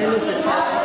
Here's the top.